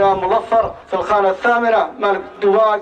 مظفر في الخانة الثامنة ملك دواق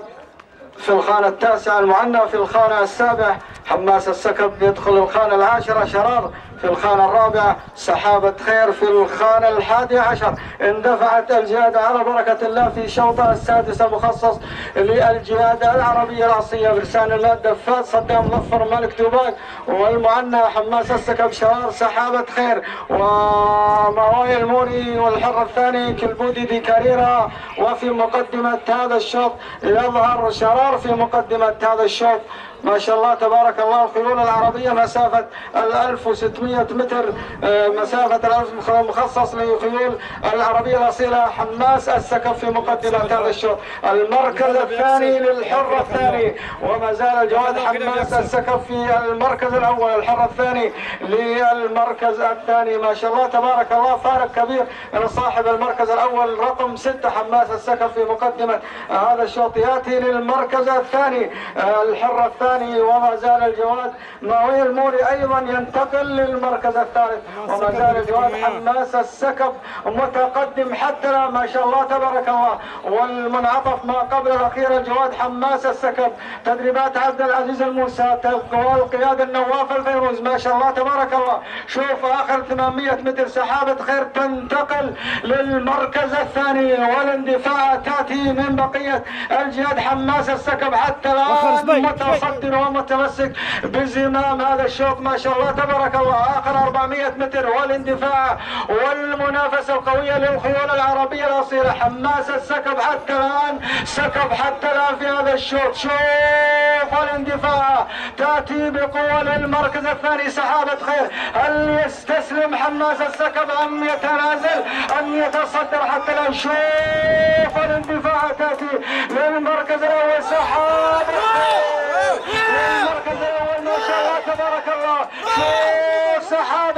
في الخانة التاسعة المعنى في الخانة السابعة حماس السكب يدخل الخانة العاشرة شرار في الخانة الرابعة سحابة خير في الخانة الحادية عشر. اندفعت الجهاد على بركة الله في شوطها السادس المخصص للجهاد العربية الأصلية برسان الله دفات صدام مظفر ملك دباق والمعنى حماس السكب شرار سحابة خير. ومواي الموري والحر الثاني كالبودي دي كاريرا. وفي مقدمة هذا الشوط يظهر شرار في مقدمة هذا الشوط. ما شاء الله تبارك الخيول العربية مسافة ال 1600 متر آه، مسافة مخصص للخيول العربية الأصيلة حماس السكف في مقدمة هذا الشوط. المركز الثاني للحر الثاني. وما زال الجواد حماس السكف في المركز الأول. الحر الثاني للمركز الثاني. ما شاء الله تبارك الله. فارق كبير لصاحب المركز الأول. رقم ستة حماس السكف في مقدمة هذا الشوط. يأتي للمركز الثاني. آه، الحر الثاني الثاني. وما زال الجواد ماوي الموري أيضا ينتقل للمركز الثالث. وما زال الجواد حماس السكب متقدم حتى لا ما شاء الله تبارك الله. والمنعطف ما قبل الأخير الجواد حماس السكب. تدريبات عبد العزيز الموسى والقياده النواف الفيروز. ما شاء الله تبارك الله. شوف آخر 800 متر سحابة خير تنتقل للمركز الثاني. والاندفاع تأتي من بقية الجهاد. حماس السكب حتى الآن متصدر ومتمسك. بزمام هذا الشوط ما شاء الله تبارك الله. آخر 400 متر والاندفاع والمنافسة القوية للخيول العربية الاصيله حماس السكب حتى الآن سكب حتى الآن في هذا الشوط. شوف الاندفاع تأتي بقوة للمركز الثاني سحابة خير. هل يستسلم حماس السكب؟ أم يتنازل؟ أم يتصدر حتى الآن؟ شوف الاندفاع تأتي للمركز الأول سحابة خير المركز الأول ما شاء الله تبارك الله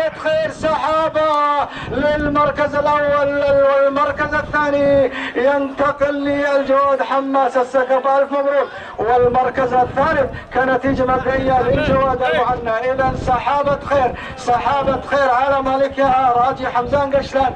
سحابة خير سحابة للمركز الأول والمركز الثاني. ينتقل للجهود حماس السكب ألف مبروك. والمركز الثالث كنتيجة مبدئية للجواد المعنى. اذا سحابة خير. سحابة خير. على مالكها راجي حمزان قشلان.